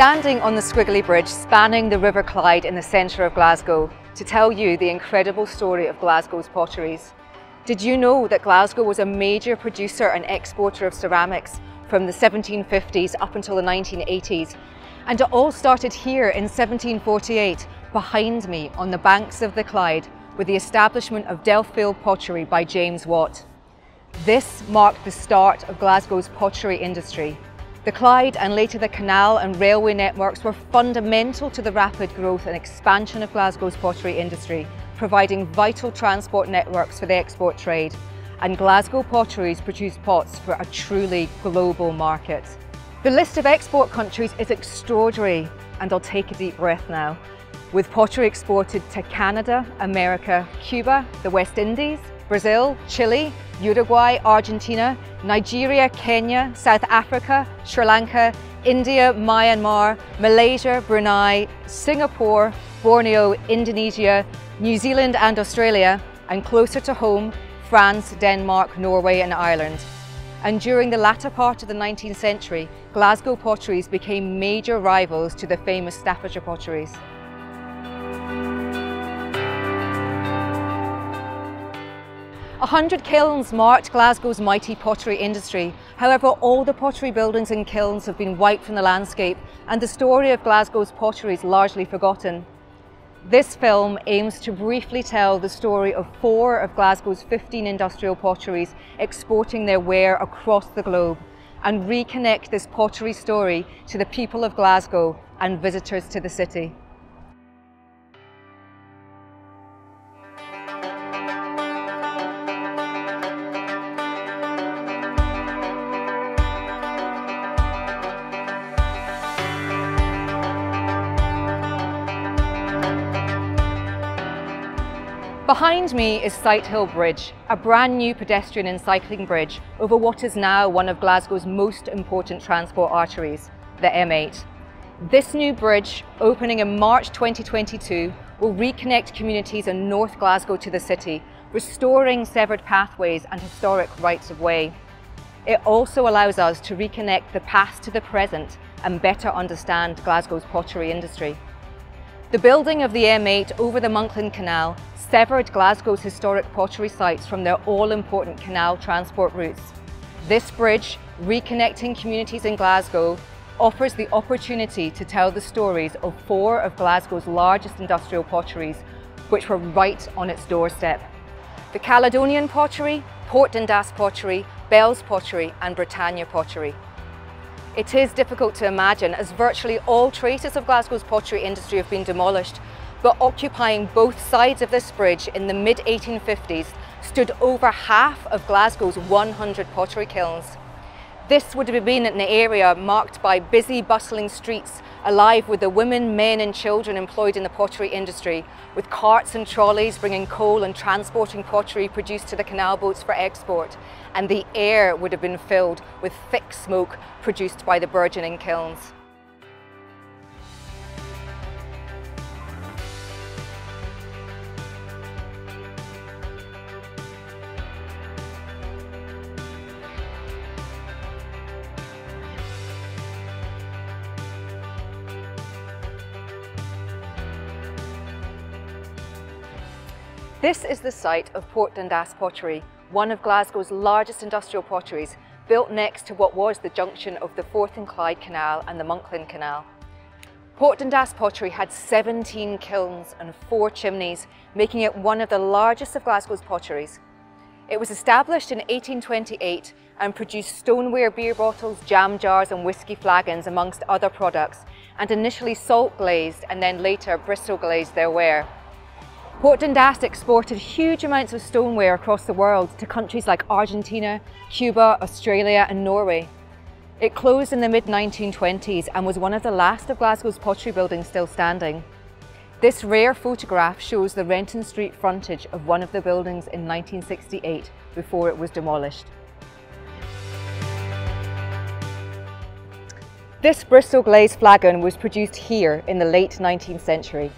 Standing on the Squiggly Bridge spanning the River Clyde in the centre of Glasgow to tell you the incredible story of Glasgow's potteries. Did you know that Glasgow was a major producer and exporter of ceramics from the 1750s up until the 1980s? And it all started here in 1748 behind me on the banks of the Clyde with the establishment of Delftfield Pottery by James Watt. This marked the start of Glasgow's pottery industry the Clyde and later the canal and railway networks were fundamental to the rapid growth and expansion of Glasgow's pottery industry, providing vital transport networks for the export trade. And Glasgow potteries produce pots for a truly global market. The list of export countries is extraordinary, and I'll take a deep breath now. With pottery exported to Canada, America, Cuba, the West Indies, Brazil, Chile, Uruguay, Argentina, Nigeria, Kenya, South Africa, Sri Lanka, India, Myanmar, Malaysia, Brunei, Singapore, Borneo, Indonesia, New Zealand and Australia, and closer to home, France, Denmark, Norway and Ireland. And during the latter part of the 19th century, Glasgow potteries became major rivals to the famous Staffordshire potteries. A hundred kilns marked Glasgow's mighty pottery industry. However, all the pottery buildings and kilns have been wiped from the landscape and the story of Glasgow's pottery is largely forgotten. This film aims to briefly tell the story of four of Glasgow's 15 industrial potteries exporting their ware across the globe and reconnect this pottery story to the people of Glasgow and visitors to the city. Behind me is Sighthill Bridge, a brand new pedestrian and cycling bridge over what is now one of Glasgow's most important transport arteries, the M8. This new bridge, opening in March 2022, will reconnect communities in North Glasgow to the city, restoring severed pathways and historic rights of way. It also allows us to reconnect the past to the present and better understand Glasgow's pottery industry. The building of the M8 over the Monkland Canal severed Glasgow's historic pottery sites from their all-important canal transport routes. This bridge, reconnecting communities in Glasgow, offers the opportunity to tell the stories of four of Glasgow's largest industrial potteries, which were right on its doorstep. The Caledonian Pottery, Port Dundas Pottery, Bell's Pottery and Britannia Pottery. It is difficult to imagine as virtually all traces of Glasgow's pottery industry have been demolished, but occupying both sides of this bridge in the mid-1850s stood over half of Glasgow's 100 pottery kilns. This would have been an area marked by busy, bustling streets, alive with the women, men and children employed in the pottery industry, with carts and trolleys bringing coal and transporting pottery produced to the canal boats for export. And the air would have been filled with thick smoke produced by the burgeoning kilns. This is the site of Port Dundas Pottery, one of Glasgow's largest industrial potteries, built next to what was the junction of the Forth and Clyde Canal and the Monkland Canal. Port Dundas Pottery had 17 kilns and four chimneys, making it one of the largest of Glasgow's potteries. It was established in 1828 and produced stoneware beer bottles, jam jars and whisky flagons amongst other products, and initially salt glazed and then later Bristol glazed their ware. Port Dundas exported huge amounts of stoneware across the world to countries like Argentina, Cuba, Australia and Norway. It closed in the mid-1920s and was one of the last of Glasgow's pottery buildings still standing. This rare photograph shows the Renton Street frontage of one of the buildings in 1968 before it was demolished. This Bristol glazed flagon was produced here in the late 19th century.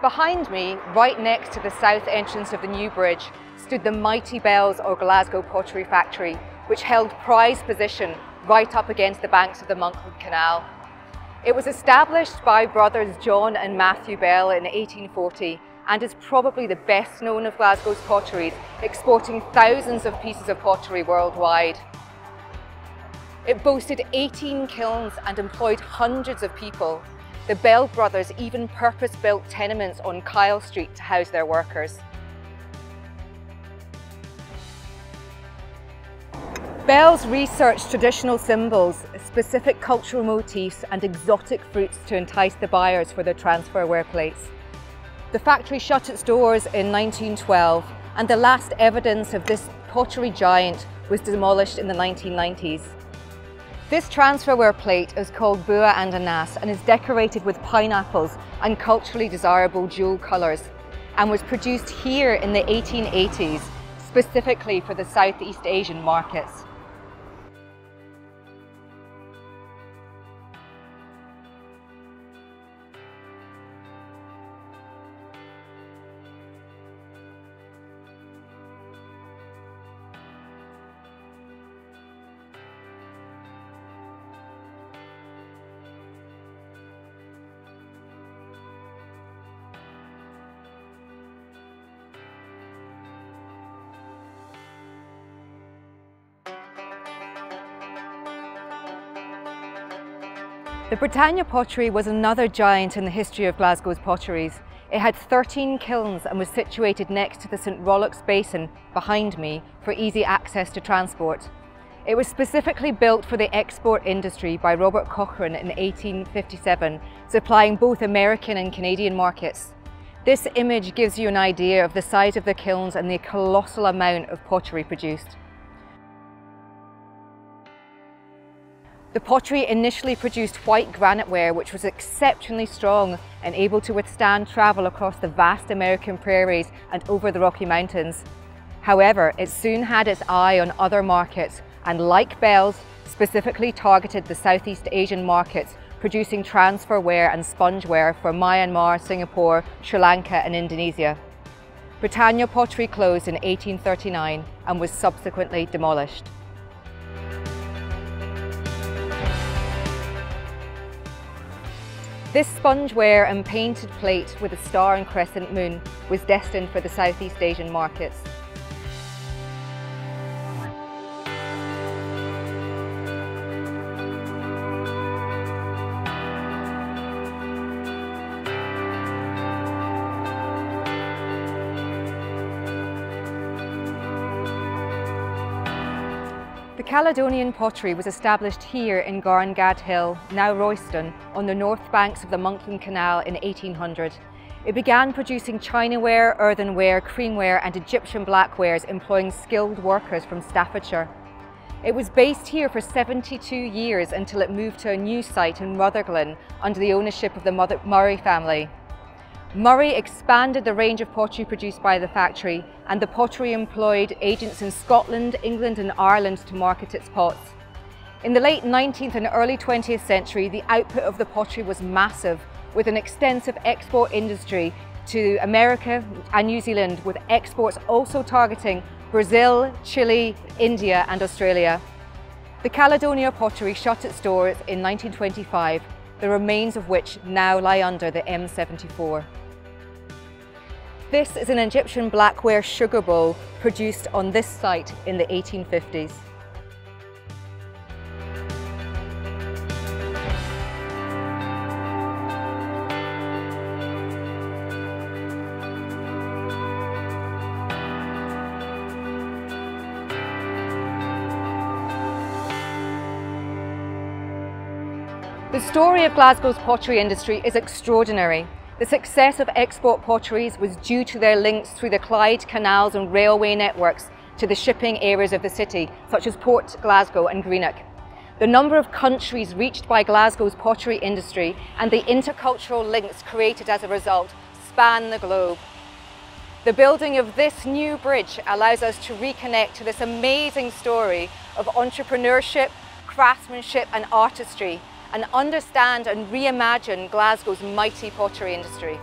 Behind me, right next to the south entrance of the new bridge, stood the mighty bells or Glasgow Pottery Factory, which held prize position right up against the banks of the Monkland Canal. It was established by brothers John and Matthew Bell in 1840 and is probably the best known of Glasgow's potteries, exporting thousands of pieces of pottery worldwide. It boasted 18 kilns and employed hundreds of people. The Bell brothers even purpose-built tenements on Kyle Street to house their workers. Bells researched traditional symbols, specific cultural motifs and exotic fruits to entice the buyers for their transferware plates. The factory shut its doors in 1912 and the last evidence of this pottery giant was demolished in the 1990s. This transferware plate is called Buah Nanas and is decorated with pineapples and culturally desirable jewel colours and was produced here in the 1880s specifically for the Southeast Asian markets. The Britannia pottery was another giant in the history of Glasgow's potteries. It had 13 kilns and was situated next to the St Rollox Basin behind me for easy access to transport. It was specifically built for the export industry by Robert Cochrane in 1857, supplying both American and Canadian markets. This image gives you an idea of the size of the kilns and the colossal amount of pottery produced. The pottery initially produced white granite ware which was exceptionally strong and able to withstand travel across the vast American prairies and over the Rocky Mountains. However, it soon had its eye on other markets and like Bell's, specifically targeted the Southeast Asian markets producing transfer ware and sponge ware for Myanmar, Singapore, Sri Lanka and Indonesia. Britannia pottery closed in 1839 and was subsequently demolished. This spongeware and painted plate with a star and crescent moon was destined for the Southeast Asian markets. Caledonian pottery was established here in Garngad Hill, now Royston, on the north banks of the Monkland Canal in 1800. It began producing chinaware, earthenware, creamware and Egyptian blackwares employing skilled workers from Staffordshire. It was based here for 72 years until it moved to a new site in Rutherglen under the ownership of the Murray family. Murray expanded the range of pottery produced by the factory and the pottery employed agents in Scotland, England and Ireland to market its pots. In the late 19th and early 20th century, the output of the pottery was massive, with an extensive export industry to America and New Zealand, with exports also targeting Brazil, Chile, India and Australia. The Caledonia pottery shut its doors in 1925, the remains of which now lie under the M74. This is an Egyptian blackware sugar bowl produced on this site in the 1850s. The story of Glasgow's pottery industry is extraordinary. The success of export potteries was due to their links through the Clyde canals and railway networks to the shipping areas of the city, such as Port Glasgow and Greenock. The number of countries reached by Glasgow's pottery industry and the intercultural links created as a result span the globe. The building of this new bridge allows us to reconnect to this amazing story of entrepreneurship, craftsmanship and artistry and understand and reimagine Glasgow's mighty pottery industry.